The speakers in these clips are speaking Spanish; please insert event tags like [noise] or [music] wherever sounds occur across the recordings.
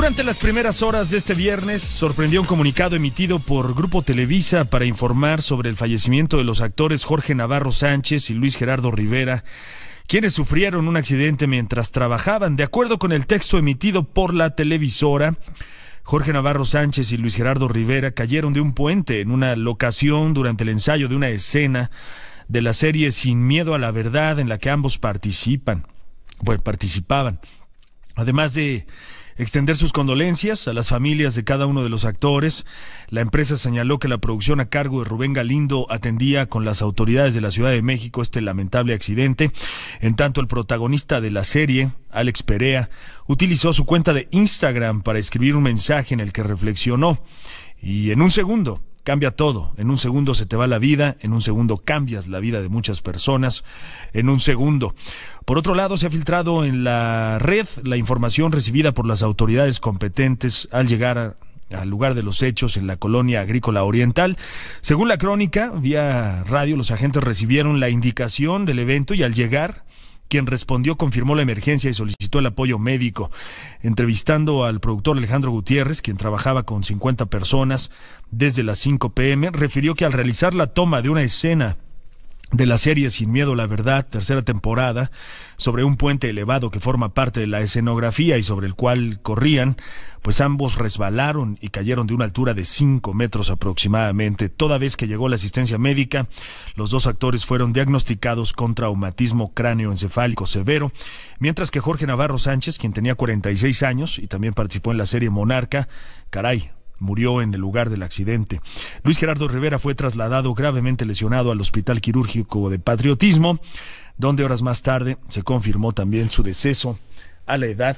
Durante las primeras horas de este viernes sorprendió un comunicado emitido por Grupo Televisa para informar sobre el fallecimiento de los actores Jorge Navarro Sánchez y Luis Gerardo Rivera, quienes sufrieron un accidente mientras trabajaban. De acuerdo con el texto emitido por la televisora, Jorge Navarro Sánchez y Luis Gerardo Rivera cayeron de un puente en una locación durante el ensayo de una escena de la serie Sin Miedo a la Verdad en la que ambos participan, bueno, participaban. Además de extender sus condolencias a las familias de cada uno de los actores. La empresa señaló que la producción a cargo de Rubén Galindo atendía con las autoridades de la Ciudad de México este lamentable accidente. En tanto, el protagonista de la serie, Alex Perea, utilizó su cuenta de Instagram para escribir un mensaje en el que reflexionó. Y en un segundo, cambia todo. En un segundo se te va la vida, en un segundo cambias la vida de muchas personas, en un segundo. Por otro lado, se ha filtrado en la red la información recibida por las autoridades competentes al llegar al lugar de los hechos en la colonia agrícola oriental. Según la crónica, vía radio, los agentes recibieron la indicación del evento y al llegar quien respondió confirmó la emergencia y solicitó el apoyo médico. Entrevistando al productor Alejandro Gutiérrez, quien trabajaba con 50 personas desde las 5 pm, refirió que al realizar la toma de una escena de la serie Sin Miedo la Verdad, tercera temporada, sobre un puente elevado que forma parte de la escenografía y sobre el cual corrían, pues ambos resbalaron y cayeron de una altura de cinco metros aproximadamente. Toda vez que llegó la asistencia médica, los dos actores fueron diagnosticados con traumatismo cráneoencefálico severo, mientras que Jorge Navarro Sánchez, quien tenía 46 años y también participó en la serie Monarca, caray, murió en el lugar del accidente. Luis Gerardo Rivera fue trasladado gravemente lesionado al Hospital Quirúrgico de Patriotismo, donde horas más tarde se confirmó también su deceso a la edad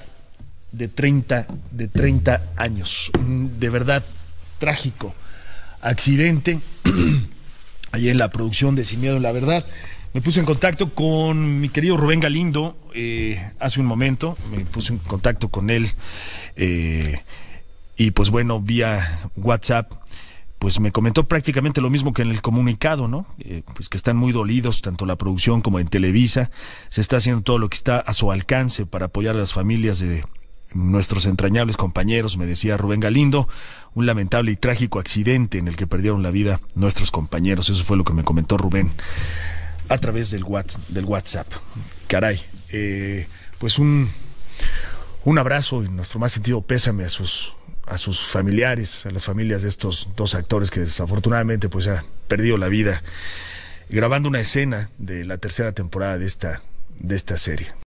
de 30, de 30 años. De verdad, trágico accidente [clears throat] ahí en la producción de Sin Miedo la Verdad. Me puse en contacto con mi querido Rubén Galindo eh, hace un momento, me puse en contacto con él. Eh, y pues bueno, vía WhatsApp, pues me comentó prácticamente lo mismo que en el comunicado, ¿no? Eh, pues que están muy dolidos, tanto la producción como en Televisa. Se está haciendo todo lo que está a su alcance para apoyar a las familias de nuestros entrañables compañeros, me decía Rubén Galindo, un lamentable y trágico accidente en el que perdieron la vida nuestros compañeros. Eso fue lo que me comentó Rubén a través del, WhatsApp. Caray, eh, pues un, un abrazo y nuestro más sentido pésame a sus a sus familiares, a las familias de estos dos actores que desafortunadamente pues ha perdido la vida grabando una escena de la tercera temporada de esta de esta serie.